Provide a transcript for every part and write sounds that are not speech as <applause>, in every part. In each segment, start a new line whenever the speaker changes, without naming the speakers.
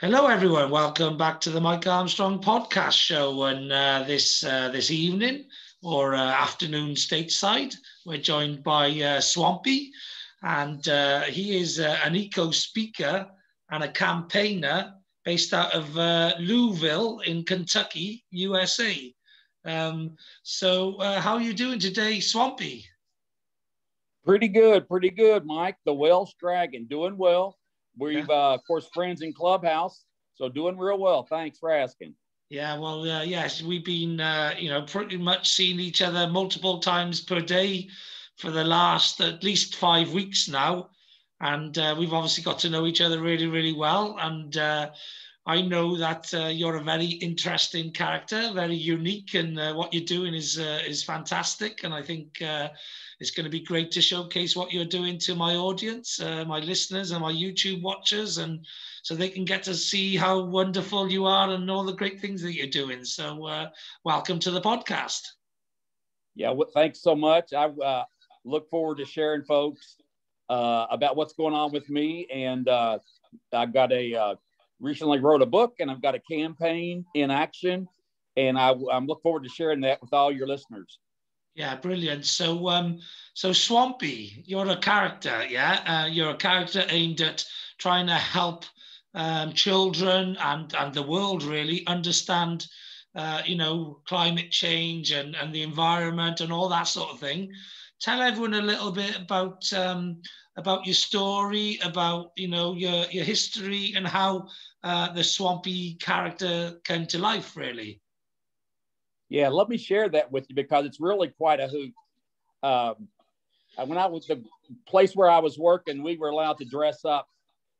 Hello, everyone. Welcome back to the Mike Armstrong podcast show. And uh, this uh, this evening or uh, afternoon stateside, we're joined by uh, Swampy, and uh, he is uh, an eco speaker and a campaigner based out of Louisville in Kentucky, USA. Um, so, how are you doing today, Swampy?
Pretty good, pretty good, Mike. The Welsh Dragon doing well. We've, uh, of course, friends in Clubhouse, so doing real well. Thanks for asking.
Yeah, well, uh, yes, we've been, uh, you know, pretty much seeing each other multiple times per day for the last at least five weeks now, and uh, we've obviously got to know each other really, really well. And uh, I know that uh, you're a very interesting character, very unique, and uh, what you're doing is uh, is fantastic. And I think uh, it's going to be great to showcase what you're doing to my audience, uh, my listeners, and my YouTube watchers, and so they can get to see how wonderful you are and all the great things that you're doing. So, uh, welcome to the podcast.
Yeah, well, thanks so much. I look forward to sharing, folks, about what's going on with me, and I've got a recently wrote a book and I've got a campaign in action. And I, I'm look forward to sharing that with all your listeners.
Yeah, brilliant. So, um, so Swampy, you're a character, yeah. Uh, you're a character aimed at trying to help um, children and and the world really understand, uh, you know, climate change and and the environment and all that sort of thing. Tell everyone a little bit about um, about your story, about you know your your history, and how uh, the swampy character came to life, really.
Yeah, let me share that with you because it's really quite a hoot. Um, when I was the place where I was working, we were allowed to dress up.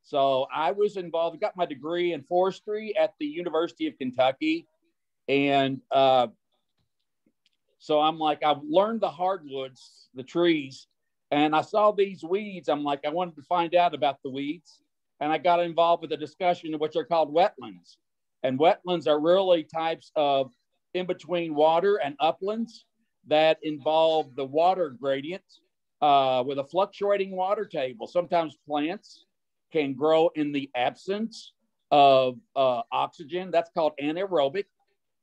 So I was involved, got my degree in forestry at the University of Kentucky. And uh, so I'm like, I've learned the hardwoods, the trees, and I saw these weeds. I'm like, I wanted to find out about the weeds and I got involved with a discussion of what are called wetlands. And wetlands are really types of in between water and uplands that involve the water gradient uh, with a fluctuating water table. Sometimes plants can grow in the absence of uh, oxygen. That's called anaerobic.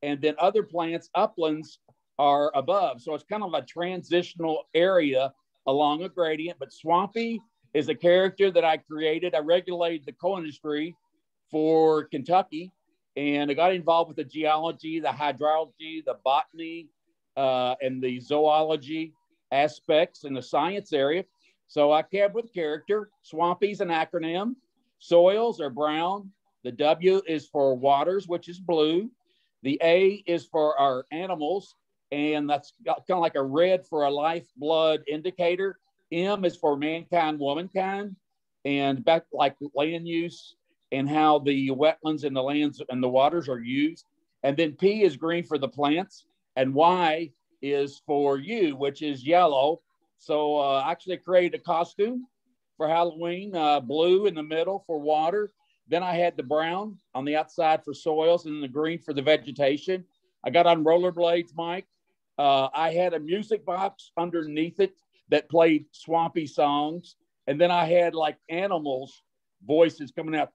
And then other plants, uplands, are above. So it's kind of a transitional area along a gradient, but swampy is a character that I created. I regulated the coal industry for Kentucky, and I got involved with the geology, the hydrology, the botany, uh, and the zoology aspects in the science area. So I came with character. Swampy's an acronym. Soils are brown. The W is for waters, which is blue. The A is for our animals, and that's kind of like a red for a lifeblood indicator. M is for mankind, womankind, and back like land use and how the wetlands and the lands and the waters are used. And then P is green for the plants, and Y is for you, which is yellow. So uh, I actually created a costume for Halloween, uh, blue in the middle for water. Then I had the brown on the outside for soils and the green for the vegetation. I got on rollerblades, Mike. Uh, I had a music box underneath it that played swampy songs. And then I had like animals' voices coming out,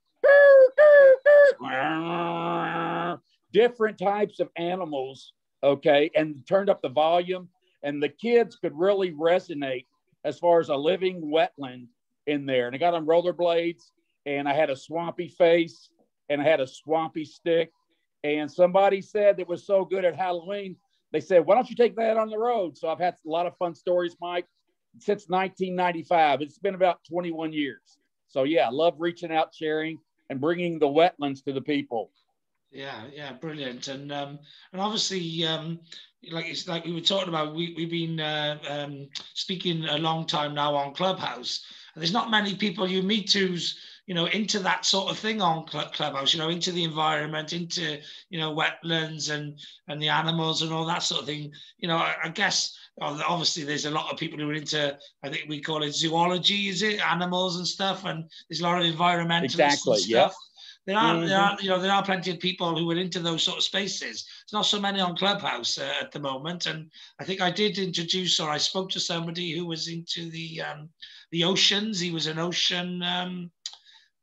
<laughs> different types of animals. Okay. And turned up the volume, and the kids could really resonate as far as a living wetland in there. And I got on rollerblades, and I had a swampy face, and I had a swampy stick. And somebody said it was so good at Halloween. They said, Why don't you take that on the road? So I've had a lot of fun stories, Mike since 1995. It's been about 21 years. So yeah, I love reaching out, sharing, and bringing the wetlands to the people.
Yeah, yeah, brilliant. And um, and obviously, um, like it's like we were talking about, we we've been uh, um, speaking a long time now on Clubhouse. And there's not many people you meet who's you know into that sort of thing on Clubhouse. You know, into the environment, into you know wetlands and and the animals and all that sort of thing. You know, I, I guess obviously there's a lot of people who are into i think we call it zoology is it animals and stuff and there's a lot of environmental
exactly,
stuff there are, mm-hmm. there are, you know, there are plenty of people who are into those sort of spaces. There's not so many on Clubhouse uh, at the moment, and I think I did introduce, or I spoke to somebody who was into the um, the oceans. He was an ocean um,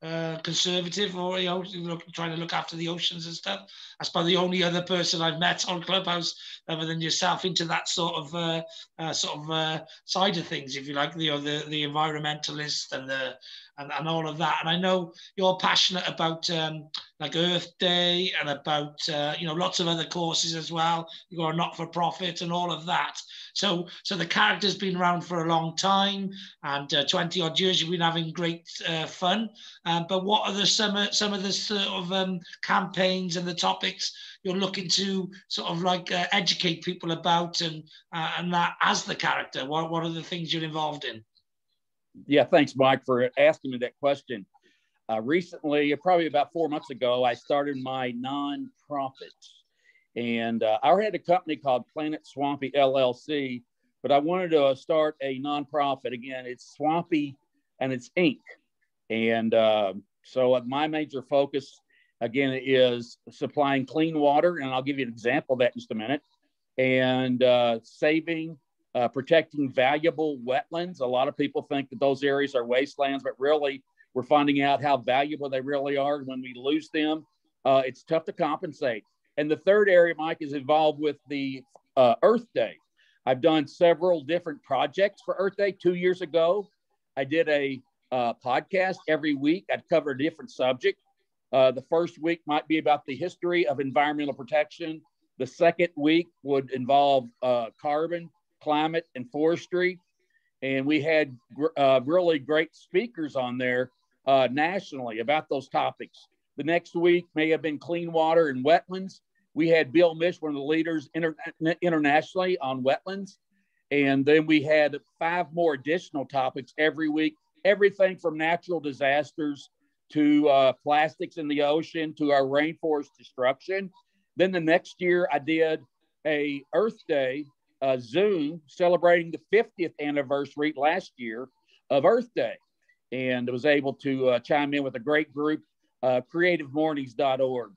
uh, conservative or you know look, trying to look after the oceans and stuff. That's probably the only other person I've met on Clubhouse other than yourself into that sort of uh, uh, sort of uh, side of things, if you like, you know, the the environmentalist and the and, and all of that. And I know you're passionate about um, like Earth Day and about uh, you know lots of other courses as well. You are not for profit and all of that. So so the character's been around for a long time, and uh, 20 odd years you've been having great uh, fun. Um, but what are the some some of the sort of um, campaigns and the topics you're looking to sort of like uh, educate people about and uh, and that as the character? What what are the things you're involved in?
Yeah, thanks, Mike, for asking me that question. Uh, recently, probably about four months ago, I started my nonprofit. And uh, I had a company called Planet Swampy LLC, but I wanted to start a nonprofit. Again, it's Swampy and it's Inc. And uh, so my major focus, again, is supplying clean water. And I'll give you an example of that in just a minute. And uh, saving uh, protecting valuable wetlands. A lot of people think that those areas are wastelands, but really, we're finding out how valuable they really are. When we lose them, uh, it's tough to compensate. And the third area, Mike, is involved with the uh, Earth Day. I've done several different projects for Earth Day. Two years ago, I did a uh, podcast every week. I'd cover a different subject. Uh, the first week might be about the history of environmental protection. The second week would involve uh, carbon climate and forestry. And we had uh, really great speakers on there uh, nationally about those topics. The next week may have been clean water and wetlands. We had Bill Mitsch, one of the leaders inter- internationally on wetlands. And then we had five more additional topics every week, everything from natural disasters to uh, plastics in the ocean to our rainforest destruction. Then the next year, I did a Earth Day uh, Zoom celebrating the 50th anniversary last year of Earth Day and was able to uh, chime in with a great group, uh, creativemornings.org.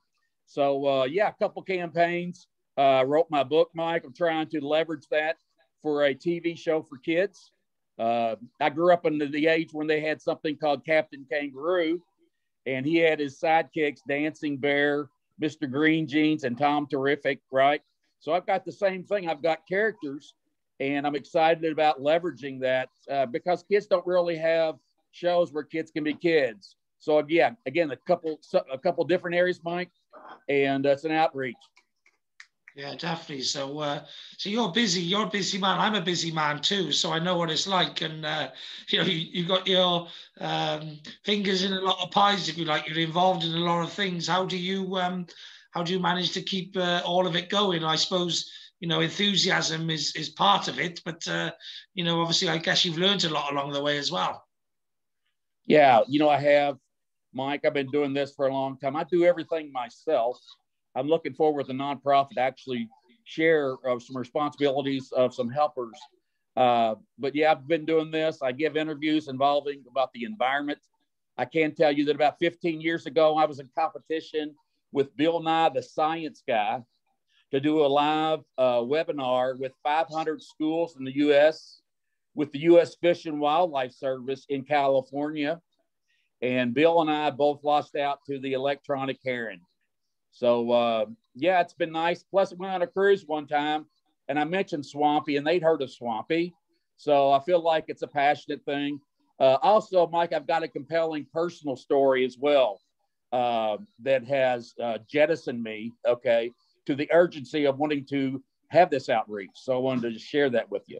So, uh, yeah, a couple campaigns. Uh, wrote my book, Mike. I'm trying to leverage that for a TV show for kids. Uh, I grew up in the, the age when they had something called Captain Kangaroo, and he had his sidekicks, Dancing Bear, Mr. Green Jeans, and Tom Terrific, right? So I've got the same thing. I've got characters, and I'm excited about leveraging that uh, because kids don't really have shows where kids can be kids. So again, again, a couple a couple different areas, Mike, and uh, it's an outreach.
Yeah, definitely. So, uh, so you're busy. You're a busy man. I'm a busy man too. So I know what it's like. And uh, you know, you, you got your um, fingers in a lot of pies, if you like. You're involved in a lot of things. How do you um, how do you manage to keep uh, all of it going? I suppose you know enthusiasm is is part of it, but uh, you know obviously I guess you've learned a lot along the way as well.
Yeah, you know I have, Mike. I've been doing this for a long time. I do everything myself. I'm looking forward to the nonprofit actually share of some responsibilities of some helpers. Uh, but yeah, I've been doing this. I give interviews involving about the environment. I can tell you that about 15 years ago, I was in competition with Bill Nye, the science guy, to do a live uh, webinar with 500 schools in the U.S. with the U.S. Fish and Wildlife Service in California. And Bill and I both lost out to the electronic heron. So, uh, yeah, it's been nice. Plus, we went on a cruise one time and I mentioned Swampy and they'd heard of Swampy. So I feel like it's a passionate thing. Uh, also, Mike, I've got a compelling personal story as well uh, that has uh, jettisoned me, okay, to the urgency of wanting to have this outreach. So I wanted to just share that with you.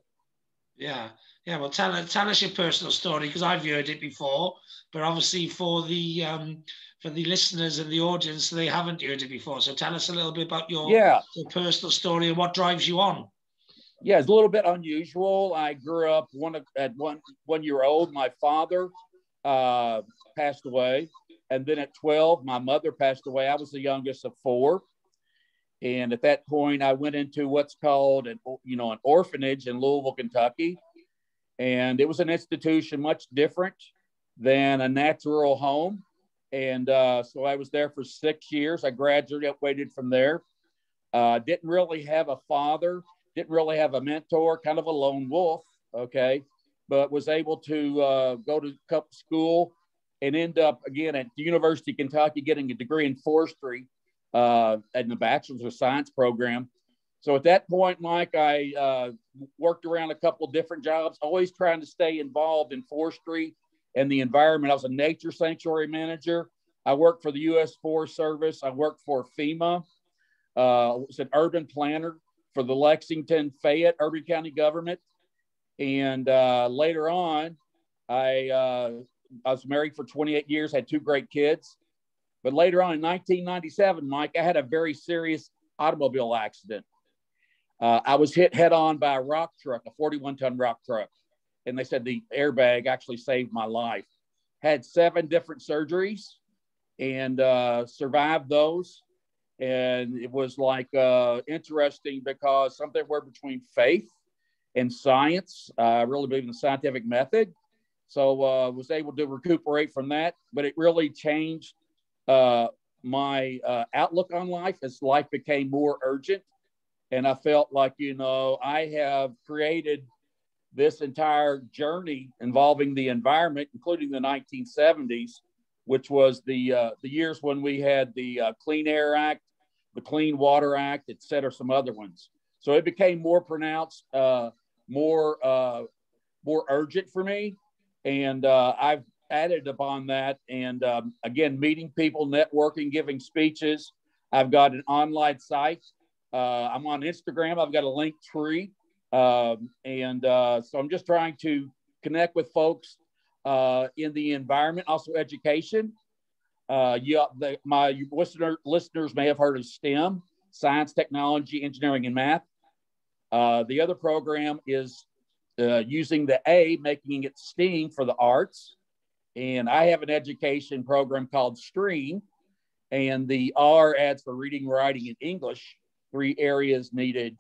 Yeah, yeah. Well, tell tell us your personal story because I've heard it before, but obviously for the um, for the listeners and the audience, they haven't heard it before. So tell us a little bit about your
yeah
your personal story and what drives you on.
Yeah, it's a little bit unusual. I grew up one at one one year old. My father uh, passed away, and then at 12, my mother passed away. I was the youngest of four. And at that point, I went into what's called an, you know, an orphanage in Louisville, Kentucky. And it was an institution much different than a natural home. And uh, so I was there for six years. I graduated from there. Uh, didn't really have a father, didn't really have a mentor, kind of a lone wolf, okay, but was able to uh, go to school and end up again at the University of Kentucky getting a degree in forestry uh, and the Bachelor's of Science program. So at that point, Mike, I uh, worked around a couple of different jobs, always trying to stay involved in forestry and the environment. I was a nature sanctuary manager. I worked for the U.S. Forest Service. I worked for FEMA. Uh, was an urban planner for the Lexington Fayette Urban County government. And uh, later on, I, uh, I was married for 28 years, had two great kids. But later on in 1997, Mike, I had a very serious automobile accident. Uh, I was hit head on by a rock truck, a 41 ton rock truck. And they said the airbag actually saved my life. Had seven different surgeries and uh, survived those. And it was like uh, interesting because something where between faith and science. Uh, I really believe in the scientific method. So uh, was able to recuperate from that, but it really changed uh, my uh, outlook on life as life became more urgent. And I felt like, you know, I have created this entire journey involving the environment, including the 1970s, which was the uh, the years when we had the uh, Clean Air Act, the Clean Water Act, et cetera, some other ones. So it became more pronounced, uh, more uh, more urgent for me, and uh, I've added upon that. And um, again, meeting people, networking, giving speeches. I've got an online site. Uh, I'm on Instagram. I've got a link tree um, and uh, so I'm just trying to connect with folks uh, in the environment, also education. Uh, yeah, the, my listener, listeners may have heard of STEM, science, technology, engineering, and math. Uh, the other program is uh, using the A, making it STEAM for the arts. And I have an education program called STREAM, and the R adds for reading, writing, and English, three areas needed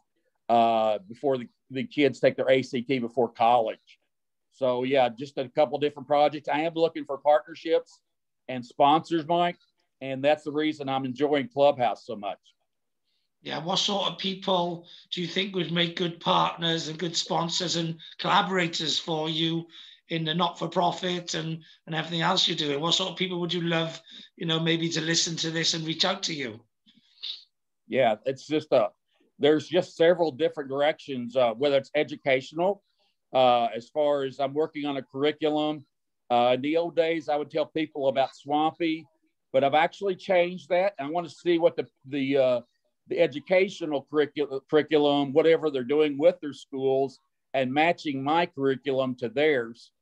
uh, before the the kids take their ACT before college. So yeah, just a couple different projects. I am looking for partnerships and sponsors, Mike, and that's the reason I'm enjoying Clubhouse so much.
Yeah, what sort of people do you think would make good partners and good sponsors and collaborators for you in the not-for-profit and and everything else you're doing? What sort of people would you love, you know, maybe to listen to this and reach out to you?
Yeah, it's just a there's just several different directions, uh, whether it's educational, uh, as far as I'm working on a curriculum. Uh, in the old days, I would tell people about Swampy, but I've actually changed that. I want to see what the the uh, the educational curriculum, curriculum, whatever they're doing with their schools, and matching my curriculum to theirs.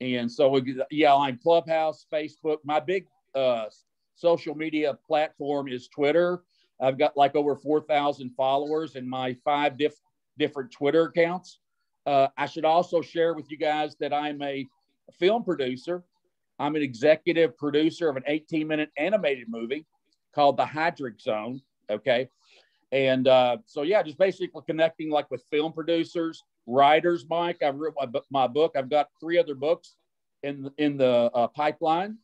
And so, yeah, on Clubhouse, Facebook, my big uh, social media platform is Twitter I've got like over 4,000 followers in my five diff- different Twitter accounts. Uh, I should also share with you guys that I'm a film producer. I'm an executive producer of an 18 minute animated movie called The Hydric Zone. Okay. And uh, so, yeah, just basically connecting like with film producers, writers, Mike. I've written my, my book. I've got three other books in, in the uh, pipeline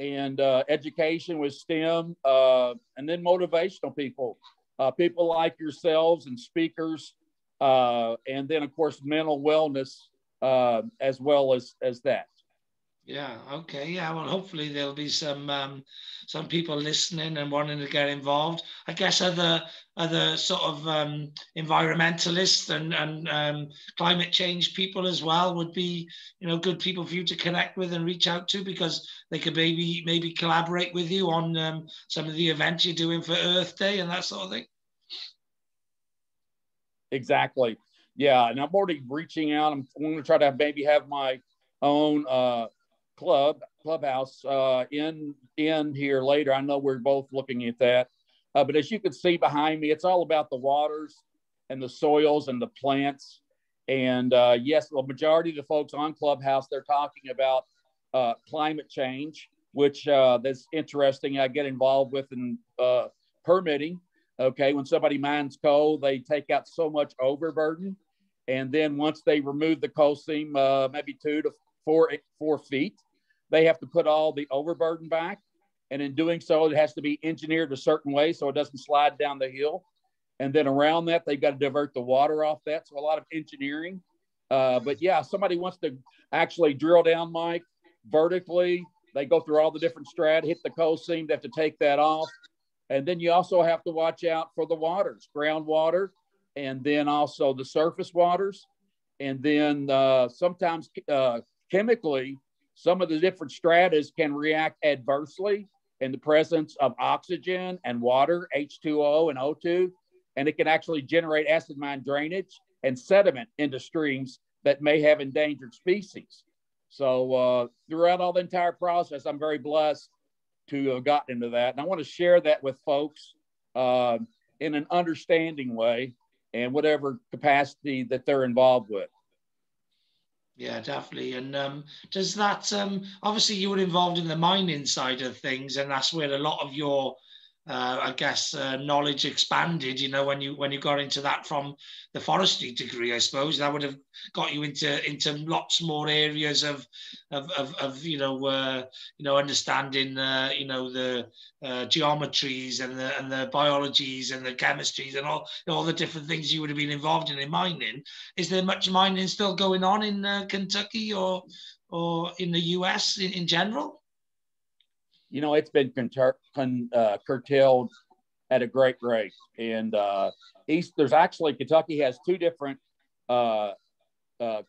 and uh, education with STEM, uh, and then motivational people, uh, people like yourselves and speakers, uh, and then of course mental wellness as well as as that.
Yeah. Okay. Yeah. Well, hopefully there'll be some um, some people listening and wanting to get involved. I guess other other sort of um, environmentalists and and um, climate change people as well would be you know good people for you to connect with and reach out to because they could maybe maybe collaborate with you on um, some of the events you're doing for Earth Day and that sort of thing.
Exactly. Yeah, and I'm already reaching out. I'm going to try to maybe have my own uh, club clubhouse uh, in in here later. I know we're both looking at that, uh, but as you can see behind me, it's all about the waters and the soils and the plants. And uh, yes, the majority of the folks on Clubhouse they're talking about uh, climate change, which uh, that's interesting. I get involved with in uh, permitting. Okay, when somebody mines coal, they take out so much overburden, and then once they remove the coal seam, maybe two to four four feet, they have to put all the overburden back. And in doing so, it has to be engineered a certain way so it doesn't slide down the hill. And then around that, they've got to divert the water off that. So a lot of engineering. Uh, but yeah, somebody wants to actually drill down, Mike, vertically. they go through all the different strata, hit the coal seam, they have to take that off. And then you also have to watch out for the waters, groundwater, and then also the surface waters. And then uh, sometimes uh, chemically, some of the different stratas can react adversely in the presence of oxygen and water, H2O and O2, and it can actually generate acid mine drainage and sediment into streams that may have endangered species. So uh, throughout all the entire process, I'm very blessed to have gotten into that. And I want to share that with folks uh, in an understanding way and whatever capacity that they're involved with.
Yeah, definitely. And um, does that um, obviously you were involved in the mining side of things, and that's where a lot of your uh, I guess uh, knowledge expanded. You know, when you when you got into that from the forestry degree, I suppose that would have got you into into lots more areas of of of, of you know uh, you know understanding uh, you know the uh, geometries and the and the biologies and the chemistries and all all the different things you would have been involved in in mining. Is there much mining still going on in uh, Kentucky or or in the U.S. in, in general?
You know, it's been con- uh, curtailed at a great rate. And uh, East, there's actually Kentucky has two different uh, uh,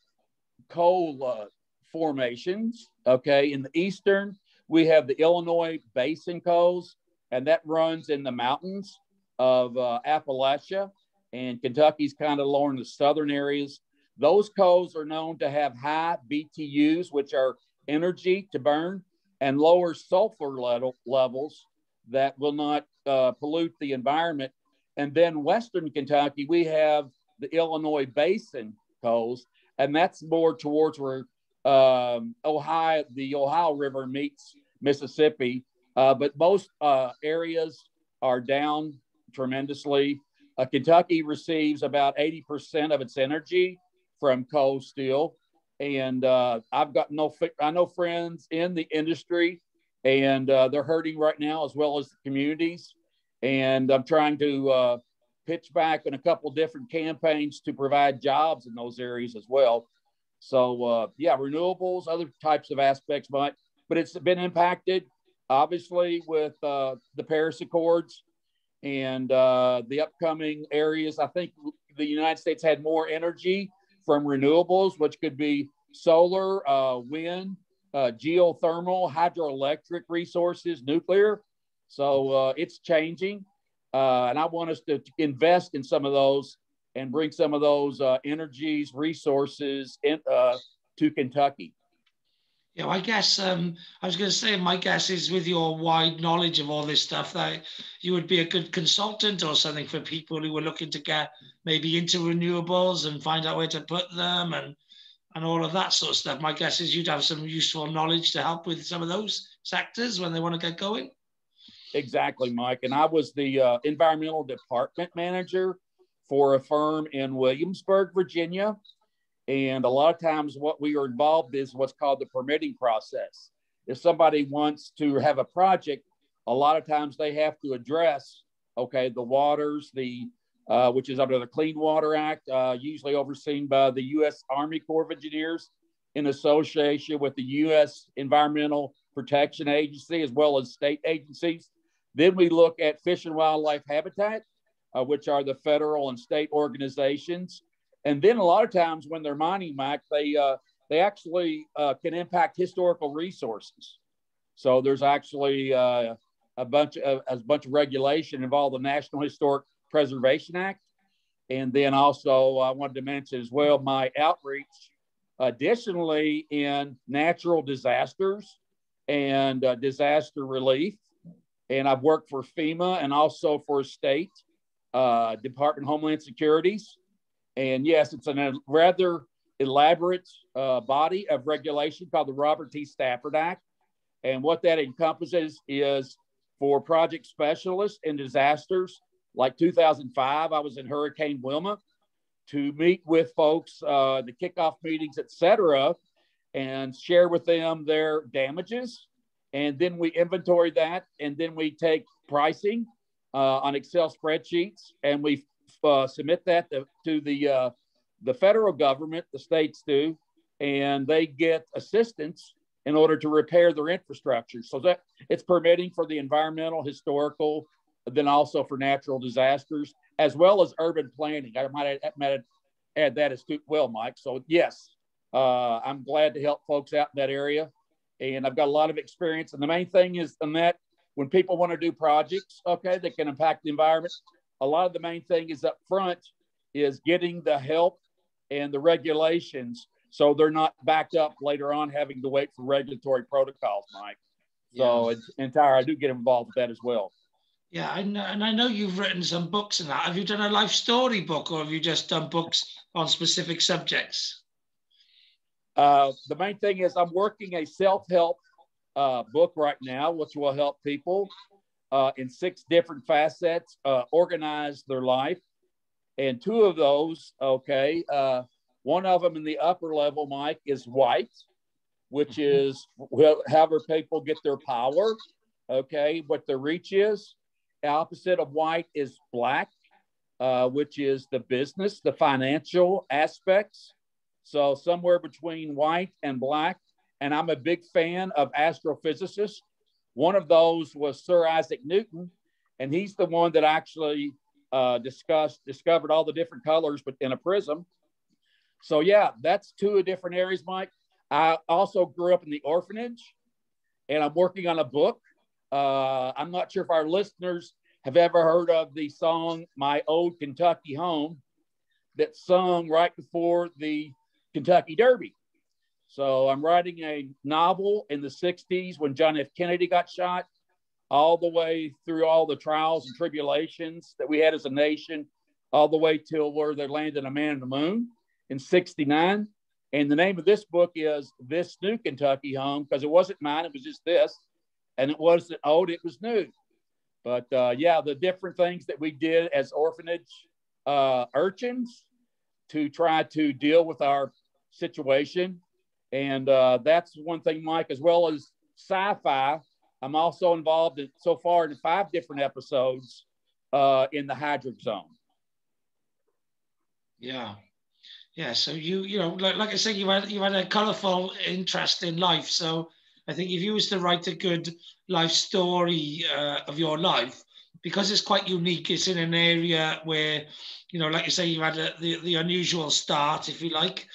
coal uh, formations. Okay, in the eastern, we have the Illinois Basin coals, and that runs in the mountains of uh, Appalachia, and Kentucky's kind of lower in the southern areas. Those coals are known to have high BTUs, which are energy to burn, and lower sulfur level, levels that will not uh, pollute the environment. And then Western Kentucky, we have the Illinois Basin coals, and that's more towards where um, Ohio, the Ohio River meets Mississippi. Uh, but most uh, areas are down tremendously. Uh, Kentucky receives about 80% of its energy from coal steel and uh, I've got no. I know friends in the industry, and uh, they're hurting right now as well as the communities. And I'm trying to uh, pitch back in a couple different campaigns to provide jobs in those areas as well. So uh, yeah, renewables, other types of aspects, but but it's been impacted obviously with uh, the Paris Accords and uh, the upcoming areas. I think the United States had more energy from renewables, which could be solar, uh, wind, uh, geothermal, hydroelectric resources, nuclear. So uh, it's changing. Uh, and I want us to, invest in some of those and bring some of those uh, energies, resources in, uh, to Kentucky.
Yeah, I guess um, I was going to say my guess is with your wide knowledge of all this stuff that you would be a good consultant or something for people who were looking to get maybe into renewables and find out where to put them and and all of that sort of stuff. My guess is you'd have some useful knowledge to help with some of those sectors when they want to get going.
Exactly, Mike. And I was the uh, environmental department manager for a firm in Williamsburg, Virginia. And a lot of times, what we are involved is what's called the permitting process. If somebody wants to have a project, a lot of times they have to address, okay, the waters, the uh, which is under the Clean Water Act, uh, usually overseen by the U.S. Army Corps of Engineers in association with the U.S. Environmental Protection Agency, as well as state agencies. Then we look at Fish and Wildlife Habitat, uh, which are the federal and state organizations. And then a lot of times when they're mining, Mac, they uh, they actually uh, can impact historical resources. So there's actually uh, a bunch of a bunch of regulation involved the National Historic Preservation Act, and then also I wanted to mention as well my outreach. Additionally, in natural disasters and uh, disaster relief, and I've worked for FEMA and also for state uh, Department of Homeland Securities and yes, it's a rather elaborate uh, body of regulation called the Robert T. Stafford Act. And what that encompasses is for project specialists in disasters. Like 2005, I was in Hurricane Wilma to meet with folks, uh, the kickoff meetings, et cetera, and share with them their damages. And then we inventory that, and then we take pricing uh, on Excel spreadsheets, and we uh, submit that to, to the uh, the federal government, the states do, and they get assistance in order to repair their infrastructure. So that it's permitting for the environmental, historical, then also for natural disasters, as well as urban planning. I might add, add that as too, well, Mike. So yes, uh, I'm glad to help folks out in that area, and I've got a lot of experience. And the main thing is in that when people want to do projects, okay, that can impact the environment, a lot of the main thing is up front is getting the help and the regulations so they're not backed up later on having to wait for regulatory protocols, Mike. So it's entire, I do get involved with that as well.
Yeah, I know, and I know you've written some books and that. Have you done a life story book, or have you just done books on specific subjects?
Uh, the main thing is I'm working a self-help uh, book right now, which will help people uh, in six different facets uh, organize their life, and two of those, okay, uh, one of them in the upper level, Mike, is white, which mm-hmm. is however people get their power, okay, what their reach is. Opposite of white is black, uh, which is the business, the financial aspects. So somewhere between white and black. And I'm a big fan of astrophysicists. One of those was Sir Isaac Newton, and he's the one that actually uh, discussed discovered all the different colors but in a prism. So yeah, that's two different areas, Mike. I also grew up in the orphanage, and I'm working on a book. Uh, I'm not sure if our listeners have ever heard of the song "My Old Kentucky Home," that's sung right before the Kentucky Derby. So I'm writing a novel in the 60s when John F. Kennedy got shot, all the way through all the trials and tribulations that we had as a nation, all the way till where they landed a man on the moon in 69. And the name of this book is This New Kentucky Home, because it wasn't mine, it was just this. And it wasn't old, it was new. But uh, yeah, the different things that we did as orphanage uh, urchins to try to deal with our situation. And uh, that's one thing, Mike, as well as sci fi. I'm also involved in so far in five different episodes uh, in the Hydric Zone.
Yeah, yeah. So you, you know, like, like I said, you had you had a colourful, interesting life. So I think if you was to write a good life story uh, of your life, because it's quite unique, it's in an area where, you know, like you say, you had a, the the unusual start, if you like,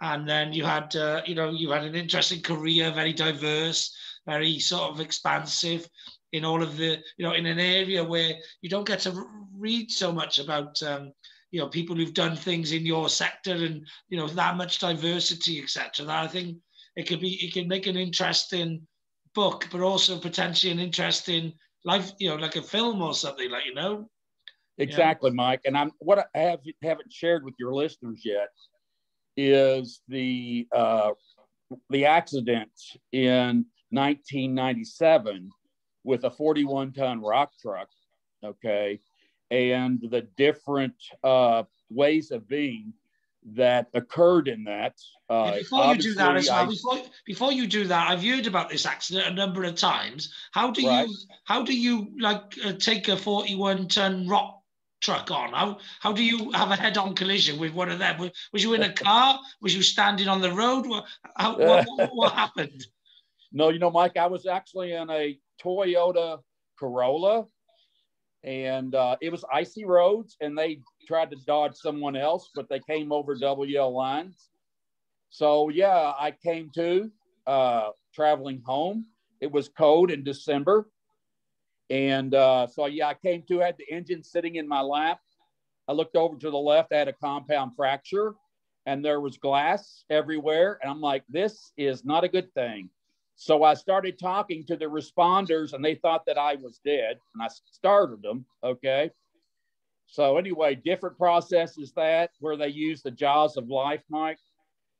and then you had, uh, you know, you had an interesting career, very diverse, very sort of expansive in all of the, you know, in an area where you don't get to read so much about. Um, you know people who've done things in your sector and you know that much diversity etc that i think it could be it can make an interesting book but also potentially an interesting life you know like a film or something like you know?
Exactly mike. And i'm what i have haven't shared with your listeners yet is the uh the accident in 1997 with a 41 ton rock truck okay and the different uh, ways of being that occurred in that.
Uh, before you do that as well, before, before you do that, I've heard about this accident a number of times. How do right. you how do you like uh, take a 41 ton rock truck on? How how do you have a head on collision with one of them? Was, was you in a <laughs> car? Was you standing on the road? What, how, <laughs> what, what, what happened?
No, you know, Mike, I was actually in a Toyota Corolla and uh, it was icy roads and they tried to dodge someone else but they came over wl lines so yeah i came to uh, traveling home it was cold in december and uh, so yeah i came to had the engine sitting in my lap i looked over to the left i had a compound fracture and there was glass everywhere and i'm like this is not a good thing so I started talking to the responders, and they thought that I was dead, and I started them. Okay. So anyway, different processes that where they use the jaws of life, Mike.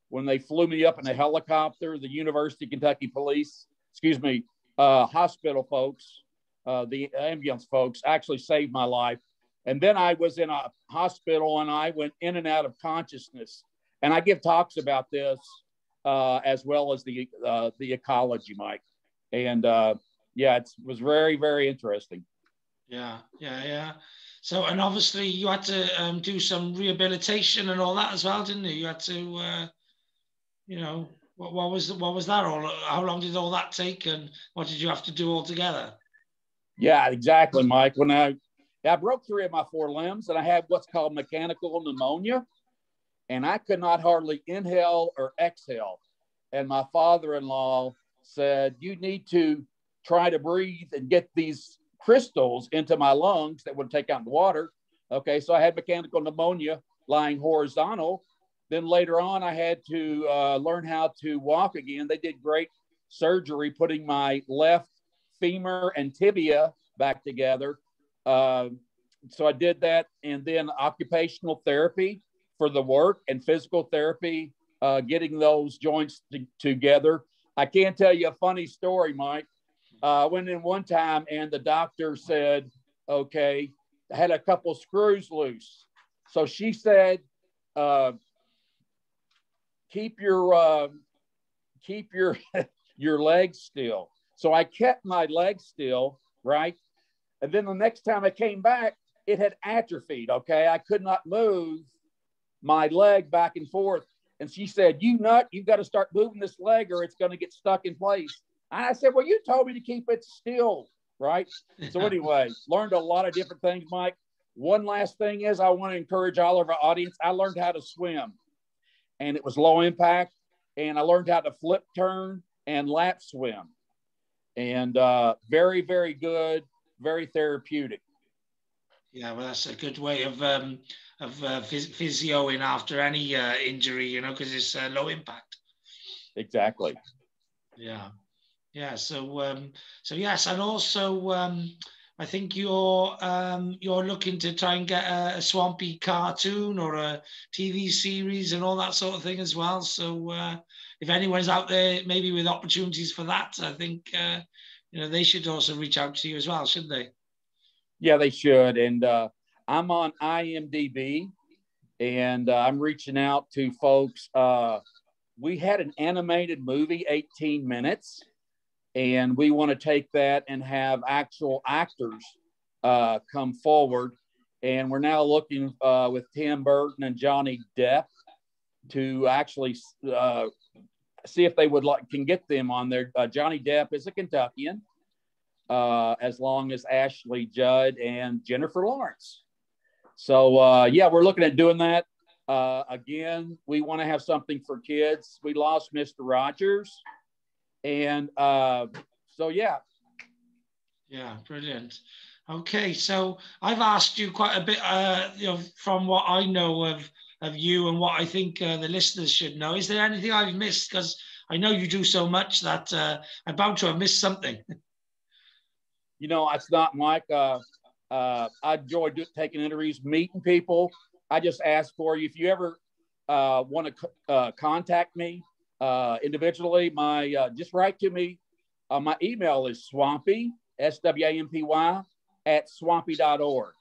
When they flew me up in a helicopter, the University of Kentucky Police, excuse me, uh, hospital folks, uh, the ambulance folks actually saved my life. And then I was in a hospital and I went in and out of consciousness. And I give talks about this uh, as well as the uh, the ecology, Mike. And uh, yeah, it was very very interesting.
Yeah, yeah, yeah. So and obviously you had to um, do some rehabilitation and all that as well, didn't you? You had to, uh, you know, What, what was what was that all? How long did all that take, and what did you have to do all together?
Yeah, exactly, Mike. When I I broke three of my four limbs, and I had what's called mechanical pneumonia, and I could not hardly inhale or exhale. And my father-in-law said, "You need to try to breathe and get these crystals into my lungs that would take out the water." Okay, so I had mechanical pneumonia lying horizontal then later on, I had to uh, learn how to walk again. They did great surgery putting my left femur and tibia back together. Uh, so I did that, and then occupational therapy for the work and physical therapy, uh, getting those joints t- together. I can't tell you a funny story, Mike. Uh, I went in one time, and the doctor said, "Okay, I had a couple screws loose." So she said, uh, keep your uh, keep your <laughs> your legs still. So I kept my leg still, right? And then the next time I came back, it had atrophied. Okay, I could not move my leg back and forth. And she said, "You nut! You've got to start moving this leg, or it's going to get stuck in place." And I said, "Well, you told me to keep it still, right?" So <laughs> anyway, learned a lot of different things, Mike. One last thing is, I want to encourage all of our audience. I learned how to swim and it was low impact. And I learned how to flip turn and lap swim. And uh, very, very good, very therapeutic.
Yeah, well, that's a good way of um, of uh, physioing after any uh, injury, you know, because it's uh, low impact.
Exactly.
Yeah, yeah. So, um, so yes, and also um, I think you're um, you're looking to try and get a, a, swampy cartoon or a TV series and all that sort of thing as well. So uh, if anyone's out there, maybe with opportunities for that, I think uh, you know they should also reach out to you as well, shouldn't they?
Yeah, they should. And uh, I'm on IMDb, and uh, I'm reaching out to folks. Uh, we had an animated movie, 18 minutes and we want to take that and have actual actors uh, come forward. And we're now looking uh, with Tim Burton and Johnny Depp to actually uh, see if they would like can get them on there. Uh, Johnny Depp is a Kentuckian, uh, as long as Ashley Judd and Jennifer Lawrence. So uh, yeah, we're looking at doing that. again, we want to have something for kids. We lost Mr. Rogers and uh, so, yeah.
Yeah, brilliant. Okay, so I've asked you quite a bit, uh, you know, from what I know of of you and what I think uh, the listeners should know. Is there anything I've missed? Because I know you do so much that uh, I'm bound to have missed something. <laughs>
You know, it's not Mike. Uh, uh, I enjoy do, taking interviews, meeting people. I just ask for you if you ever uh, want to uh, contact me individually. My just write to me. My email is swampy s w a m p y at swampy.org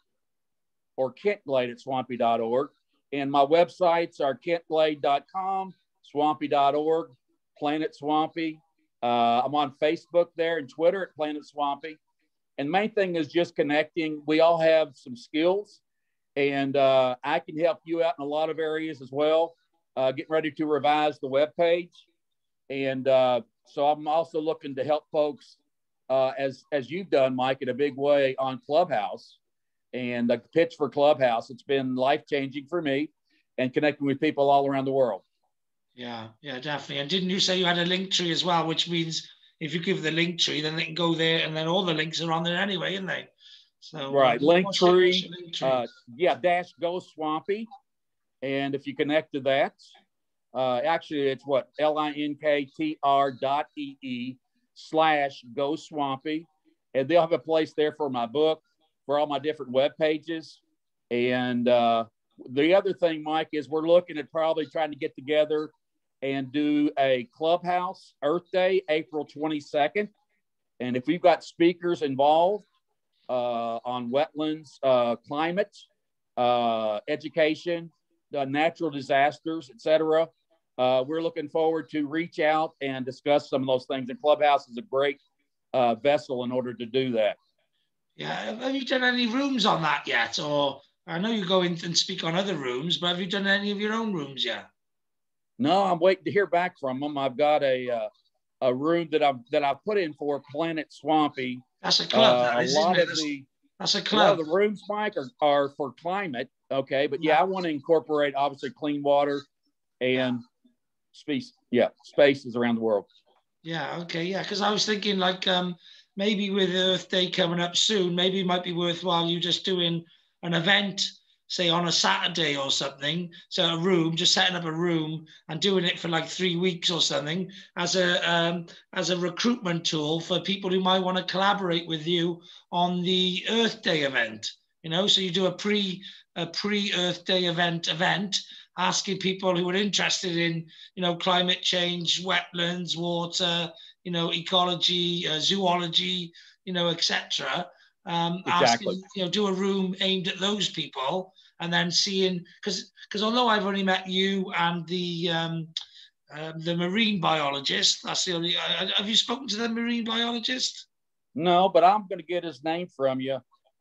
or kentglade at swampy.org. And my websites are kentglade.com, swampy.org, Planet Swampy. Uh, I'm on Facebook there and Twitter at Planet Swampy. And main thing is just connecting. We all have some skills, and uh, I can help you out in a lot of areas as well uh, getting ready to revise the web page, and uh, so I'm also looking to help folks uh, as as you've done, Mike, in a big way on Clubhouse and the pitch for Clubhouse. It's been life changing for me, and connecting with people all around the world.
Yeah, yeah, definitely. And didn't you say you had a link tree as well, which means if you give the link tree, then they can go there, and then all the links are on there anyway, aren't they?
So right, uh, link tree, uh, yeah, dash go swampy and if you connect to that, uh, actually, it's what L I N K T R dot E E slash go swampy. And they'll have a place there for my book, for all my different web pages. And uh, the other thing, Mike, is we're looking at probably trying to get together and do a clubhouse Earth Day, April 22nd. And if we've got speakers involved uh, on wetlands, uh, climate, uh, education, natural disasters, etc. Uh, we're looking forward to reach out and discuss some of those things. And Clubhouse is a great uh, vessel in order to do that.
Yeah, have you done any rooms on that yet? Or I know you go in and speak on other rooms, but have you done any of your own rooms yet?
No, I'm waiting to hear back from them. I've got a uh, a room that I've that I put in for Planet Swampy.
That's a club. Uh, that is,
a lot
of
the
that's a club.
A lot of the rooms, Mike, are, are for climate. Okay, but yeah, I want to incorporate obviously clean water and space. Yeah, spaces around the world.
Yeah. Okay. Yeah, because I was thinking like um maybe with Earth Day coming up soon, maybe it might be worthwhile you just doing an event say on a Saturday or something. So a room, just setting up a room and doing it for like three weeks or something as a um, as a recruitment tool for people who might want to collaborate with you on the Earth Day event. You know, so you do a pre a pre Earth Day event event asking people who are interested in you know climate change, wetlands, water, you know ecology, uh, zoology, you know etc. Um, exactly. Asking, you know, do a room aimed at those people and then seeing because because although I've only met you and the um, uh, the marine biologist, that's the only. Uh, have you spoken to the marine biologist?
No, but I'm going to get his name from you.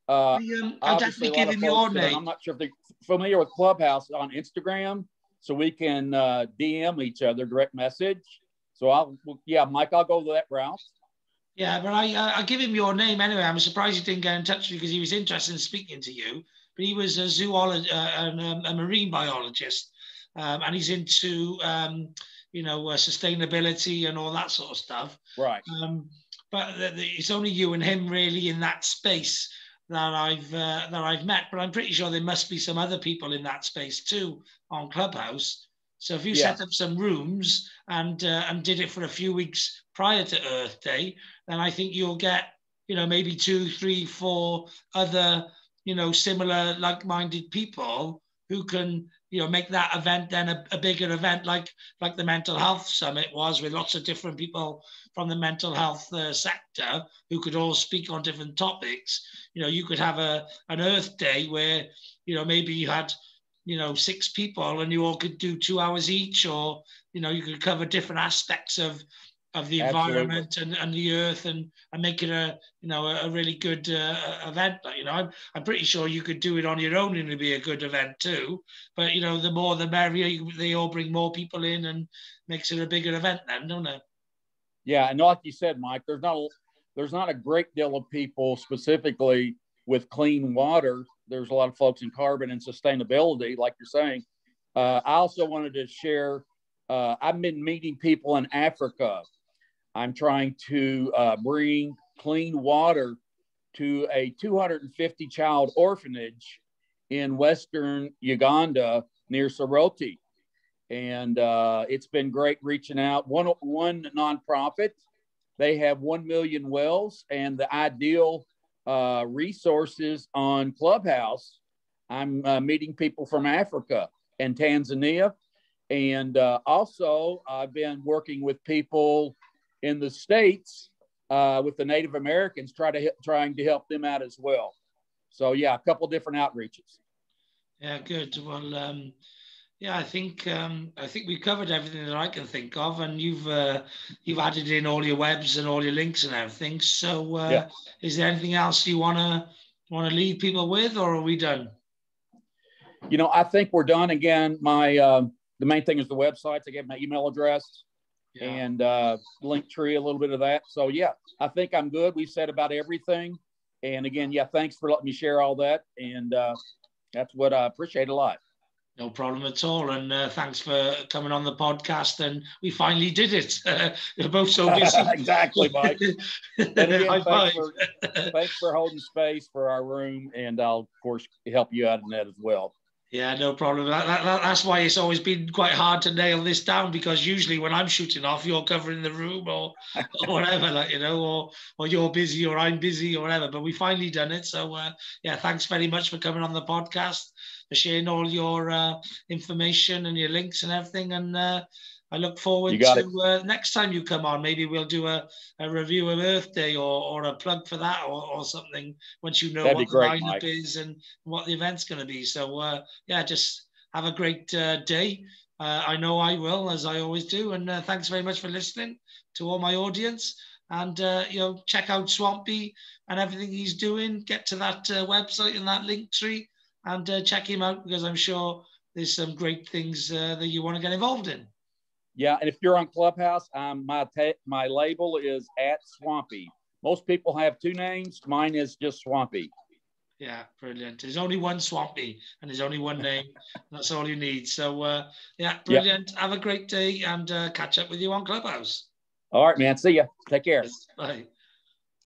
Uh, I,
um, I'll definitely give him your name.
I'm not sure if they're familiar with Clubhouse on Instagram, so we can uh, DM each other, direct message. So I'll, yeah, Mike, I'll go that route.
Yeah, but I I give him your name anyway. I'm surprised he didn't get in touch with you because he was interested in speaking to you but he was a zoologist, uh, and, um, a marine biologist, um, and he's into um, you know uh, sustainability and all that sort of stuff.
Right.
Um, but the, the, it's only you and him really in that space that I've uh, that I've met. But I'm pretty sure there must be some other people in that space too on Clubhouse. So if you yeah. set up some rooms and uh, and did it for a few weeks prior to Earth Day, then I think you'll get you know maybe two, three, four other you know, similar like-minded people who can, you know, make that event then a, a bigger event like like the mental health summit was with lots of different people from the mental health uh, sector who could all speak on different topics. You know, you could have a an Earth Day where, you know, maybe you had you know six people and you all could do two hours each or you know you could cover different aspects of of the environment and, and the earth and, and make it a you know a, a really good uh, event. You know I'm, I'm pretty sure you could do it on your own and it'd be a good event too. But you know the more the merrier. They all bring more people in and makes it a bigger event then don't it?
Yeah and like you said mike there's not a, there's not a great deal of people specifically with clean water there's a lot of folks in carbon and sustainability like you're saying uh, i also wanted to share uh, I've been meeting people in Africa I'm trying to uh, bring clean water to a 250 child orphanage in Western Uganda near Soroti. And uh, it's been great reaching out. One, one nonprofit, they have 1 million wells and the ideal uh, resources on Clubhouse. I'm uh, meeting people from Africa and Tanzania. And uh, also, I've been working with people in the states uh, with the Native Americans, try to trying to help them out as well. So yeah, a couple different outreaches.
Yeah, good. Well, um, yeah, I think um, I think we covered everything that I can think of, and you've uh, you've added in all your webs and all your links and everything. So, uh, yeah. is there anything else you wanna want to leave people with, or are we done?
You know, I think we're done. Again, my uh, the main thing is the websites. I gave my email address yeah. and uh, link tree a little bit of that. So yeah, I think I'm good. We said about everything. And again, yeah, thanks for letting me share all that. And uh, that's what I appreciate a lot.
No problem at all. And uh, thanks for coming on the podcast. And we finally did it. <laughs> Uh, we're both so <laughs> busy.
exactly, Mike. again, <laughs> thanks, for, thanks for holding space for our room. And I'll, of course, help you out in that as well.
Yeah, no problem. That, that, that's why it's always been quite hard to nail this down because usually when I'm shooting off, you're covering the room or, <laughs> or whatever, like you know, or or you're busy or I'm busy or whatever. But we finally done it. So uh, yeah, thanks very much for coming on the podcast, for sharing all your uh, information and your links and everything. And uh, I look forward to uh, next time you come on. Maybe we'll do a, a review of Earth Day or, or a plug for that or, or something once you know That'd what the great, lineup Mike. is and what the event's going to be. So, uh, yeah, just have a great uh, day. Uh, I know I will, as I always do. And uh, thanks very much for listening to all my audience. And, uh, you know, check out Swampy and everything he's doing. Get to that website and that link tree and check him out because I'm sure there's some great things that you want to get involved in.
Yeah, and if you're on Clubhouse, um, my ta- my label is at Swampy. Most people have two names. Mine is just Swampy.
Yeah, brilliant. There's only one Swampy, and there's only one name. <laughs> That's all you need. So, uh, yeah, brilliant. Yep. Have a great day, and uh, catch up with you on Clubhouse.
All right, man. See ya. Take care.
Bye.